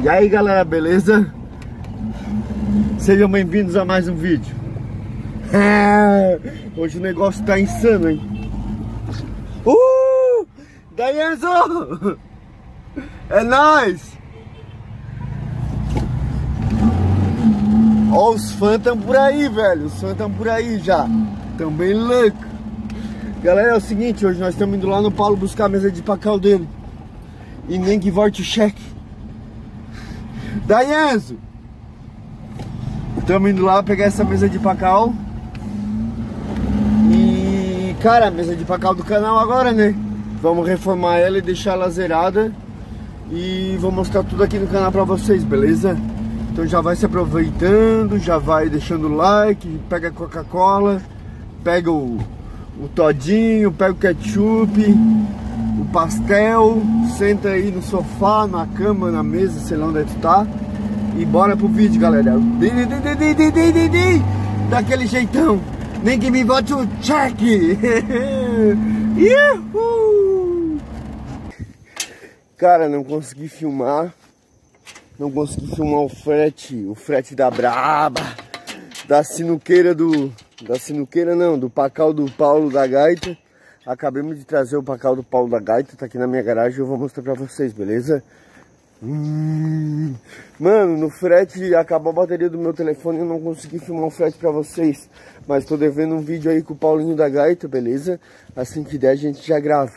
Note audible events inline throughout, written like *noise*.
E aí galera, beleza? Sejam bem-vindos a mais um vídeo *laughs* Hoje o negócio tá insano, hein? Uh! Daí! É nóis! Ó, os fãs tão por aí, velho Os fãs tão por aí já Tão bem louco Galera, é o seguinte, hoje nós estamos indo lá no Paulo buscar a mesa de pacal dele E nem que volte o cheque Daí Enzo Estamos indo lá pegar essa mesa de pacal E cara, a mesa de pacal do canal agora, né? Vamos reformar ela e deixar ela zerada E vou mostrar tudo aqui no canal pra vocês, beleza? Então já vai se aproveitando, já vai deixando o like, pega a Coca-Cola, pega o, o todinho, pega o ketchup pastel, senta aí no sofá, na cama, na mesa, sei lá onde é que tá. E bora pro vídeo, galera. Daquele jeitão. Nem que me bote o check. Cara, não consegui filmar. Não consegui filmar o frete, o frete da Braba, da sinuqueira do... Da sinuqueira não, do pacal do Paulo da Gaita. Acabamos de trazer o pacal do Paulo da Gaita, tá aqui na minha garagem, eu vou mostrar pra vocês, beleza? Hum, mano, no frete acabou a bateria do meu telefone eu não consegui filmar o frete pra vocês. Mas tô devendo um vídeo aí com o Paulinho da Gaita, beleza? Assim que der a gente já grava.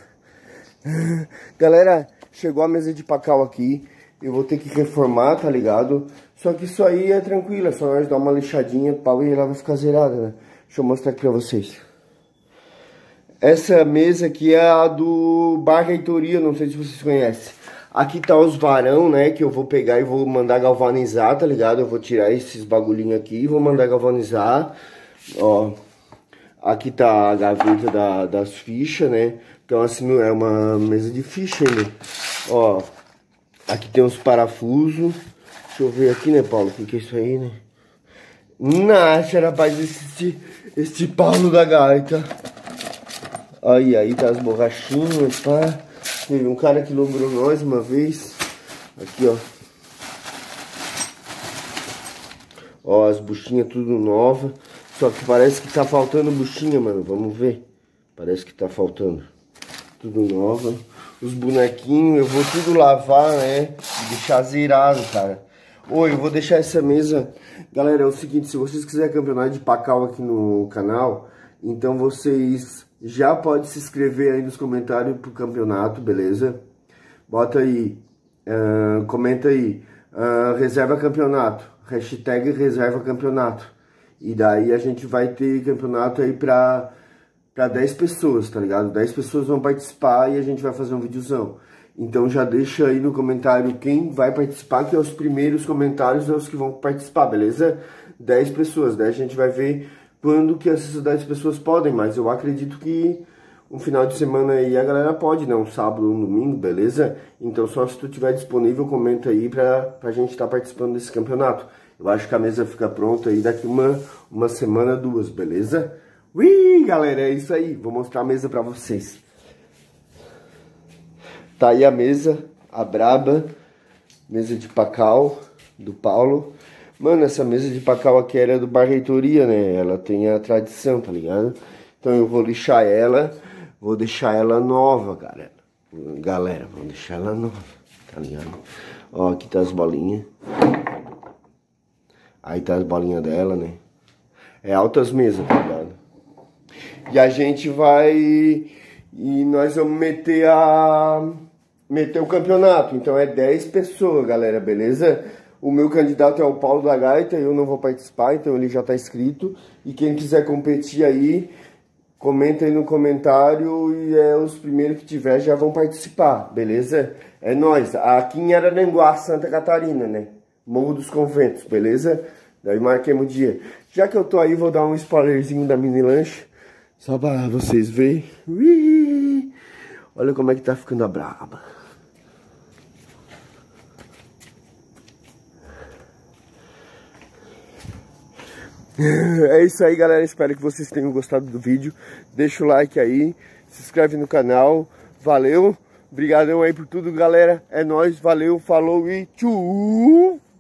*laughs* Galera, chegou a mesa de pacal aqui. Eu vou ter que reformar, tá ligado? Só que isso aí é tranquilo, é só nós dar uma lixadinha, pau e ela vai ficar zerada, né? Deixa eu mostrar aqui pra vocês. Essa mesa aqui é a do Bar Reitoria, não sei se vocês conhecem. Aqui tá os varão, né, que eu vou pegar e vou mandar galvanizar, tá ligado? Eu vou tirar esses bagulhinhos aqui e vou mandar galvanizar. Ó, aqui tá a gaveta da, das fichas, né? Então assim, é uma mesa de ficha ainda. Ó, aqui tem os parafusos. Deixa eu ver aqui, né, Paulo? O que, que é isso aí, né? Nossa, rapaz, esse, esse Paulo da gaita. Aí, aí tá as borrachinhas, pá. Teve um cara que lombrou nós uma vez. Aqui, ó. Ó, as buchinhas tudo nova. Só que parece que tá faltando buchinha, mano. Vamos ver. Parece que tá faltando. Tudo nova. Os bonequinhos, eu vou tudo lavar, né? Deixar zerado, cara. Oi, eu vou deixar essa mesa... Galera, é o seguinte, se vocês quiserem campeonato de pacal aqui no canal, então vocês já pode se inscrever aí nos comentários pro campeonato, beleza? Bota aí, uh, comenta aí, uh, reserva campeonato, hashtag reserva campeonato. E daí a gente vai ter campeonato aí pra, pra 10 pessoas, tá ligado? 10 pessoas vão participar e a gente vai fazer um videozão. Então já deixa aí no comentário quem vai participar, que é os primeiros comentários é os que vão participar, beleza? 10 pessoas, daí a gente vai ver quando que essas 10 pessoas podem, mas eu acredito que um final de semana aí a galera pode, né? Um sábado, um domingo, beleza? Então só se tu tiver disponível, comenta aí pra, pra gente estar tá participando desse campeonato. Eu acho que a mesa fica pronta aí daqui uma, uma semana, duas, beleza? Ui, galera, é isso aí. Vou mostrar a mesa pra vocês. Tá aí a mesa, a braba, mesa de pacal do Paulo. Mano, essa mesa de pacal aqui era do Bar Reitoria, né? Ela tem a tradição, tá ligado? Então eu vou lixar ela, vou deixar ela nova, galera. Galera, vou deixar ela nova, tá ligado? Ó, aqui tá as bolinhas. Aí tá as bolinhas dela, né? É altas mesas, tá ligado? E a gente vai... E nós vamos meter a... Meter o campeonato. Então é 10 pessoas, galera, beleza? O meu candidato é o Paulo da Gaita, eu não vou participar, então ele já está inscrito. E quem quiser competir aí, comenta aí no comentário e é, os primeiros que tiver já vão participar, beleza? É nós, aqui em Araranguá, Santa Catarina, né? Morro dos Conventos, beleza? Daí marquemos o dia. Já que eu tô aí, vou dar um spoilerzinho da mini lanche, só para vocês verem. Olha como é que tá ficando a braba. É isso aí, galera. Espero que vocês tenham gostado do vídeo. Deixa o like aí, se inscreve no canal. Valeu, Obrigadão aí por tudo, galera. É nóis, valeu, falou e tchau!